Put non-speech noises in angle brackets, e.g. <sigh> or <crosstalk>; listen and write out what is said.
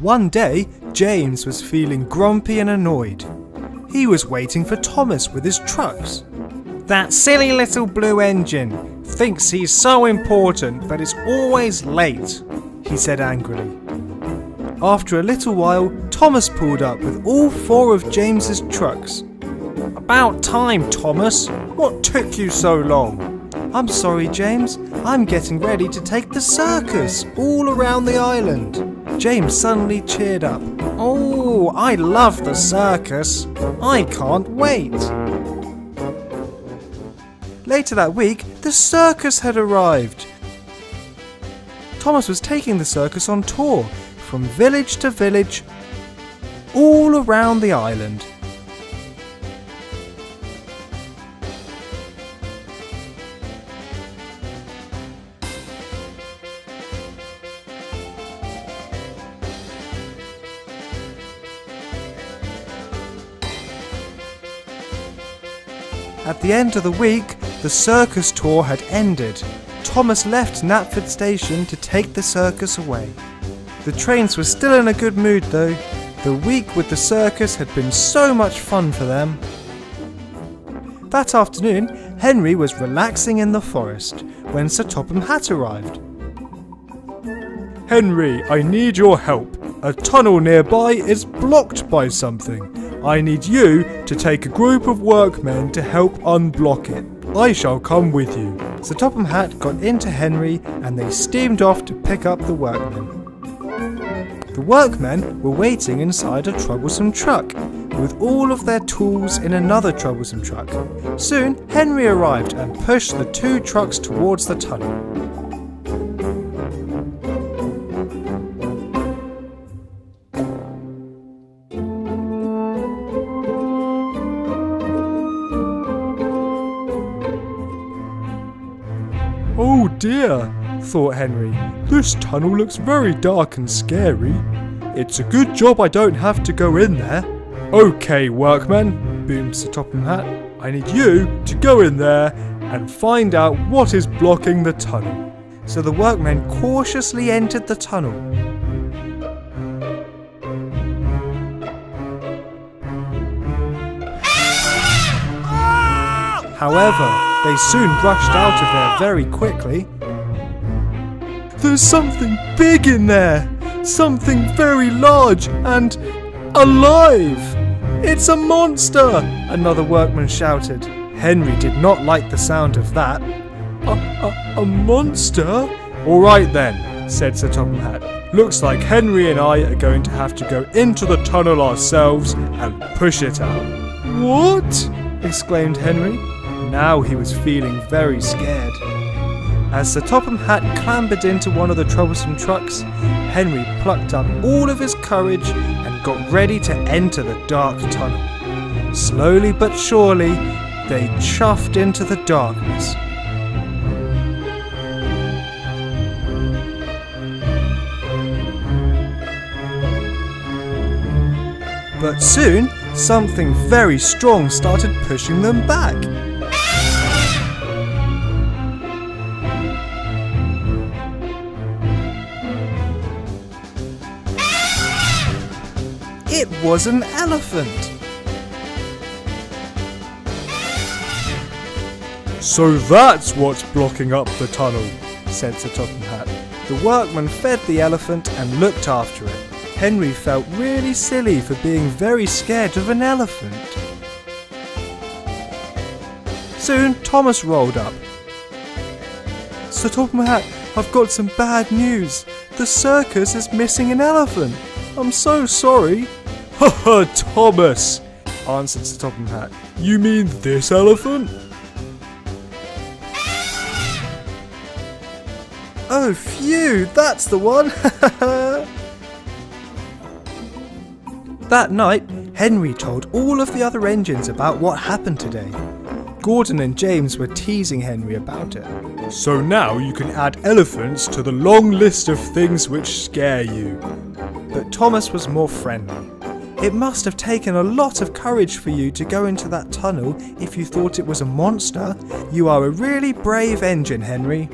One day, James was feeling grumpy and annoyed. He was waiting for Thomas with his trucks. That silly little blue engine thinks he's so important but is always late, he said angrily. After a little while, Thomas pulled up with all four of James's trucks. About time, Thomas. What took you so long? I'm sorry, James. I'm getting ready to take the circus all around the island. James suddenly cheered up. Oh, I love the circus. I can't wait. Later that week, the circus had arrived. Thomas was taking the circus on tour from village to village all around the island. At the end of the week, the circus tour had ended. Thomas left Knapford Station to take the circus away. The trains were still in a good mood though. The week with the circus had been so much fun for them. That afternoon, Henry was relaxing in the forest when Sir Topham Hatt arrived. Henry, I need your help. A tunnel nearby is blocked by something. I need you to take a group of workmen to help unblock it. I shall come with you. Sir Topham Hatt got into Henry and they steamed off to pick up the workmen. The workmen were waiting inside a troublesome truck, with all of their tools in another troublesome truck. Soon, Henry arrived and pushed the two trucks towards the tunnel. Oh dear, thought Henry. This tunnel looks very dark and scary. It's a good job I don't have to go in there. Okay, workmen, boomed Sir Topham Hatt. I need you to go in there and find out what is blocking the tunnel. So the workmen cautiously entered the tunnel. However, they soon rushed out of there very quickly. There's something big in there! Something very large and alive! It's a monster! Another workman shouted. Henry did not like the sound of that. A, a, a monster? Alright then, said Sir Topham Hatt. Looks like Henry and I are going to have to go into the tunnel ourselves and push it out. What? exclaimed Henry. Now he was feeling very scared. As Sir Topham Hatt clambered into one of the troublesome trucks, Henry plucked up all of his courage and got ready to enter the dark tunnel. Slowly but surely, they chuffed into the darkness. But soon, something very strong started pushing them back. It was an elephant. So that's what's blocking up the tunnel, said Sir Topham Hatt. The workman fed the elephant and looked after it. Henry felt really silly for being very scared of an elephant. Soon Thomas rolled up. Sir Topham Hatt, I've got some bad news. The circus is missing an elephant. I'm so sorry. Ha ha, Thomas, answered Sir Topham Hatt. You mean this elephant? Oh, phew, that's the one. <laughs> that night, Henry told all of the other engines about what happened today. Gordon and James were teasing Henry about it. So now you can add elephants to the long list of things which scare you. But Thomas was more friendly. It must have taken a lot of courage for you to go into that tunnel if you thought it was a monster. You are a really brave engine, Henry.